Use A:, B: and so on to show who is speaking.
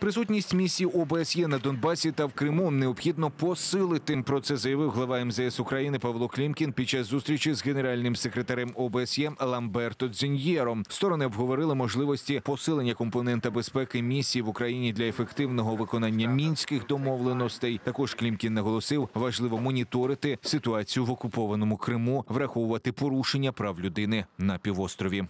A: Присутність місії ОБСЄ на Донбасі та в Криму необхідно посилити. Про це заявив глава МЗС України Павло Клімкін під час зустрічі з генеральним секретарем ОБСЄ Ламберто Дзіньєром. Сторони обговорили можливості посилення компонента безпеки місії в Україні для ефективного виконання мінських домовленостей. Також Клімкін наголосив, важливо моніторити ситуацію в окупованому Криму, враховувати порушення прав людини на півострові.